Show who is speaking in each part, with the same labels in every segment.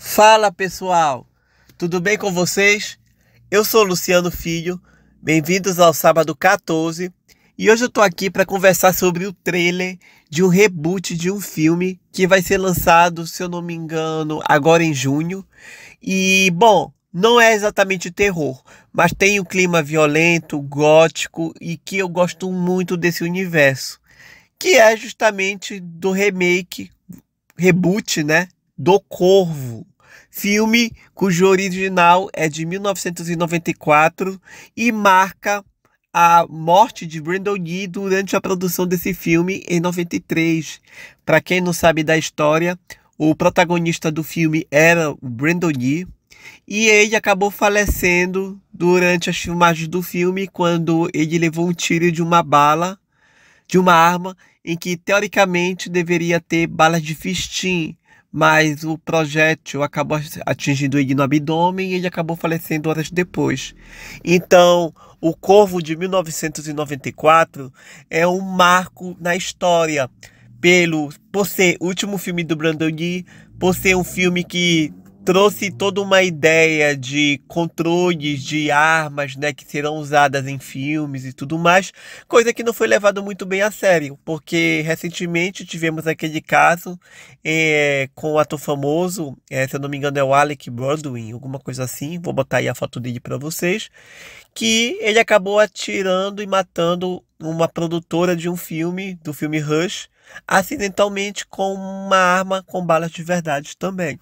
Speaker 1: Fala pessoal, tudo bem com vocês? Eu sou Luciano Filho, bem-vindos ao sábado 14 e hoje eu tô aqui para conversar sobre o trailer de um reboot de um filme que vai ser lançado, se eu não me engano, agora em junho. E bom, não é exatamente terror, mas tem um clima violento, gótico e que eu gosto muito desse universo, que é justamente do remake, reboot, né, do Corvo, filme cujo original é de 1994 e marca a morte de Brandon Lee durante a produção desse filme em 93. Para quem não sabe da história, o protagonista do filme era o Brandon Lee e ele acabou falecendo durante as filmagens do filme quando ele levou um tiro de uma bala, de uma arma em que teoricamente deveria ter balas de fistim, mas o projétil acabou atingindo ele no abdômen e ele acabou falecendo horas depois. Então, o Corvo de 1994 é um marco na história pelo por ser o último filme do Brandon Lee, por ser um filme que trouxe toda uma ideia de controles de armas, né, que serão usadas em filmes e tudo mais, coisa que não foi levado muito bem a sério, porque recentemente tivemos aquele caso é, com o ator famoso, é, se eu não me engano é o Alec Baldwin, alguma coisa assim, vou botar aí a foto dele para vocês, que ele acabou atirando e matando uma produtora de um filme, do filme Rush, acidentalmente com uma arma com balas de verdade também.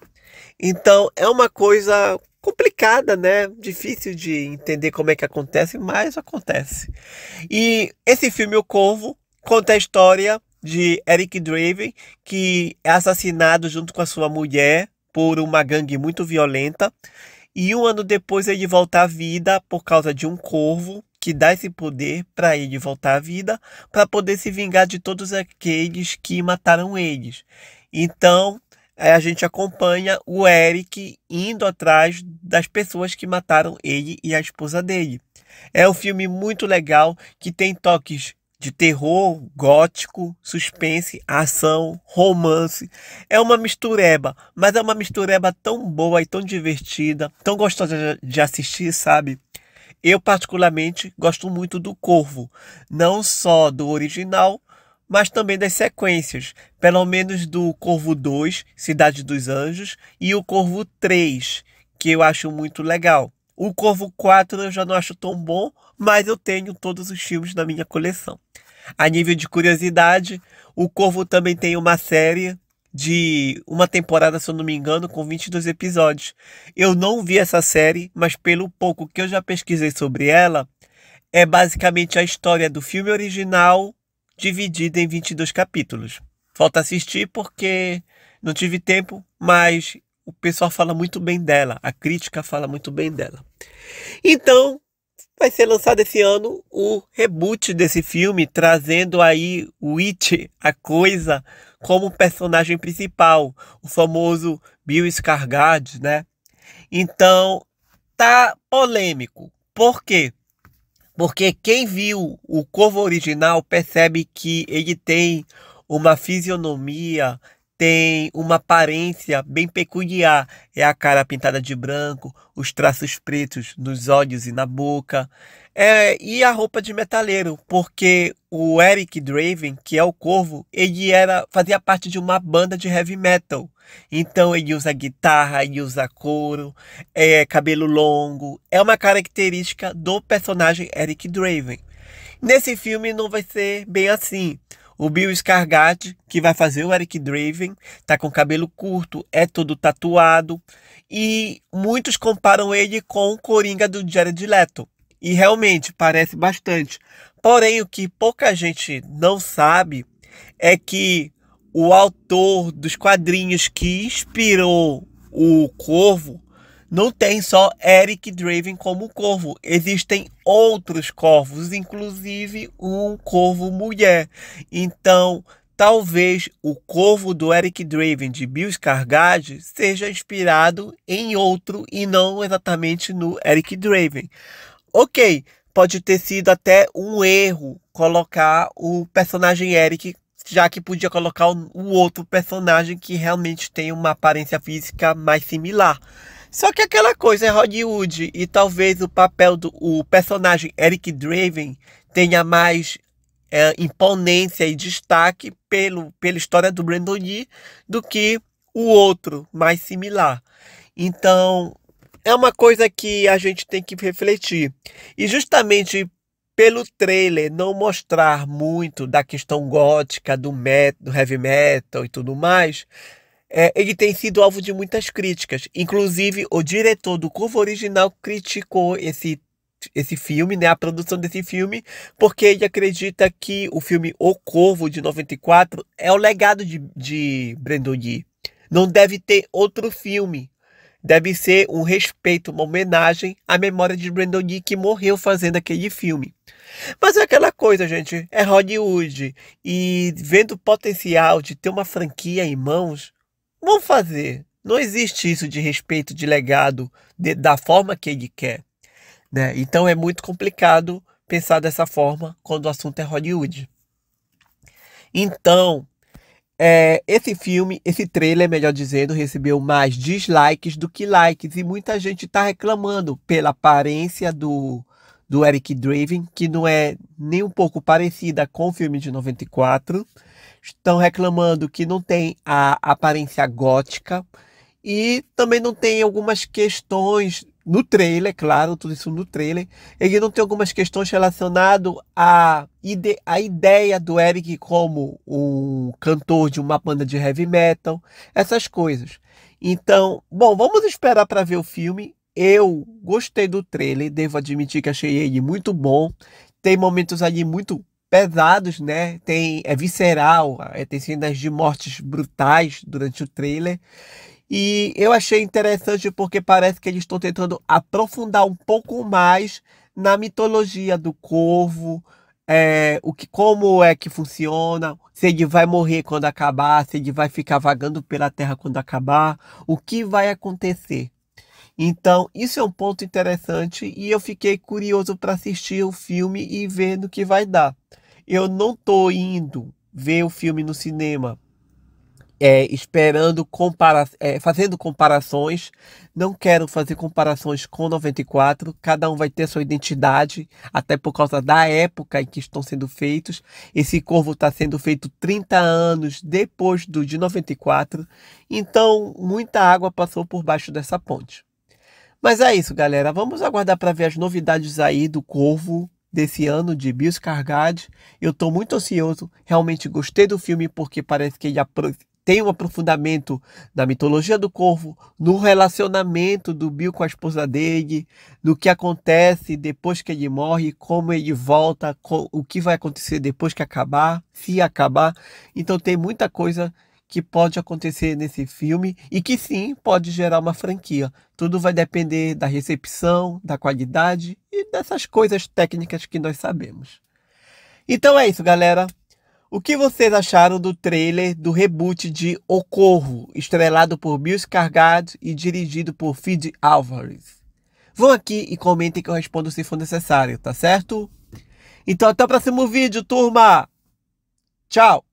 Speaker 1: Então é uma coisa complicada, né? Difícil de entender como é que acontece, mas acontece. E esse filme O Corvo conta a história de Eric Draven, que é assassinado junto com a sua mulher por uma gangue muito violenta. E um ano depois ele volta à vida por causa de um corvo que dá esse poder para ele voltar à vida, para poder se vingar de todos aqueles que mataram eles. Então, a gente acompanha o Eric indo atrás das pessoas que mataram ele e a esposa dele. É um filme muito legal que tem toques de terror, gótico, suspense, ação, romance. É uma mistureba, mas é uma mistureba tão boa e tão divertida, tão gostosa de assistir, sabe? Eu particularmente gosto muito do Corvo, não só do original, mas também das sequências, pelo menos do Corvo 2, Cidade dos Anjos, e o Corvo 3, que eu acho muito legal. O Corvo 4 eu já não acho tão bom, mas eu tenho todos os filmes na minha coleção. A nível de curiosidade, o Corvo também tem uma série de uma temporada, se eu não me engano, com 22 episódios. Eu não vi essa série, mas pelo pouco que eu já pesquisei sobre ela, é basicamente a história do filme original dividida em 22 capítulos. Falta assistir porque não tive tempo, mas o pessoal fala muito bem dela, a crítica fala muito bem dela. Então, vai ser lançado esse ano o reboot desse filme, trazendo aí o It, a coisa, como personagem principal, o famoso Bill Skarsgård, né? Então, tá polêmico. Por quê? Porque quem viu o Corvo original percebe que ele tem uma fisionomia, tem uma aparência bem peculiar. É a cara pintada de branco, os traços pretos nos olhos e na boca. É, e a roupa de metaleiro, porque o Eric Draven, que é o Corvo, ele era fazia parte de uma banda de heavy metal. Então ele usa guitarra, ele usa couro, é, cabelo longo. É uma característica do personagem Eric Draven. Nesse filme não vai ser bem assim. O Bill Skarsgård, que vai fazer o Eric Draven, tá com cabelo curto, é todo tatuado e muitos comparam ele com o Coringa do Jared Leto. E realmente parece bastante. Porém, o que pouca gente não sabe é que o autor dos quadrinhos que inspirou o Corvo não tem só Eric Draven como corvo, existem outros corvos, inclusive um corvo mulher. Então, talvez o corvo do Eric Draven de Bill Skarsgård seja inspirado em outro e não exatamente no Eric Draven. OK, pode ter sido até um erro colocar o personagem Eric já que podia colocar o outro personagem que realmente tem uma aparência física mais similar. Só que aquela coisa é Hollywood e talvez o papel do o personagem Eric Draven tenha mais é, imponência e destaque pelo, pela história do Brandon Lee do que o outro mais similar. Então, é uma coisa que a gente tem que refletir. E justamente pelo trailer não mostrar muito da questão gótica, do, metal, do heavy metal e tudo mais, é, ele tem sido alvo de muitas críticas. Inclusive, o diretor do Corvo original criticou esse, esse filme, né, a produção desse filme, porque ele acredita que o filme O Corvo, de 94, é o legado de, de Brandon Lee. Não deve ter outro filme deve ser um respeito, uma homenagem à memória de Brandon Lee que morreu fazendo aquele filme. Mas é aquela coisa, gente, é Hollywood e vendo o potencial de ter uma franquia em mãos, vão fazer. Não existe isso de respeito, de legado, de, da forma que ele quer. Né? Então é muito complicado pensar dessa forma quando o assunto é Hollywood. Então, é, esse filme, esse trailer, melhor dizendo, recebeu mais dislikes do que likes e muita gente está reclamando pela aparência do, do Eric Draven, que não é nem um pouco parecida com o filme de 94. Estão reclamando que não tem a aparência gótica e também não tem algumas questões no trailer, claro, tudo isso no trailer, ele não tem algumas questões relacionadas à ide ideia do Eric como um cantor de uma banda de heavy metal, essas coisas. Então, bom, vamos esperar para ver o filme. Eu gostei do trailer, devo admitir que achei ele muito bom. Tem momentos ali muito pesados, né? Tem é visceral, é, tem cenas de mortes brutais durante o trailer. E eu achei interessante porque parece que eles estão tentando aprofundar um pouco mais na mitologia do corvo, é, o que, como é que funciona, se ele vai morrer quando acabar, se ele vai ficar vagando pela terra quando acabar, o que vai acontecer. Então, isso é um ponto interessante e eu fiquei curioso para assistir o filme e ver no que vai dar. Eu não estou indo ver o filme no cinema é, esperando compara é, fazendo comparações. Não quero fazer comparações com 94. Cada um vai ter sua identidade, até por causa da época em que estão sendo feitos. Esse corvo está sendo feito 30 anos depois do de 94. Então, muita água passou por baixo dessa ponte. Mas é isso, galera. Vamos aguardar para ver as novidades aí do Corvo desse ano de Bill Skarsgård. Eu estou muito ansioso. Realmente gostei do filme porque parece que ele tem um aprofundamento na mitologia do corvo, no relacionamento do Bill com a esposa dele, no que acontece depois que ele morre, como ele volta, o que vai acontecer depois que acabar, se acabar. Então tem muita coisa que pode acontecer nesse filme e que sim pode gerar uma franquia. Tudo vai depender da recepção, da qualidade e dessas coisas técnicas que nós sabemos. Então é isso, galera. O que vocês acharam do trailer do reboot de O Corvo, estrelado por Bill Skarsgård e dirigido por Fid Alvarez? Vão aqui e comentem que eu respondo se for necessário, tá certo? Então até o próximo vídeo, turma! Tchau!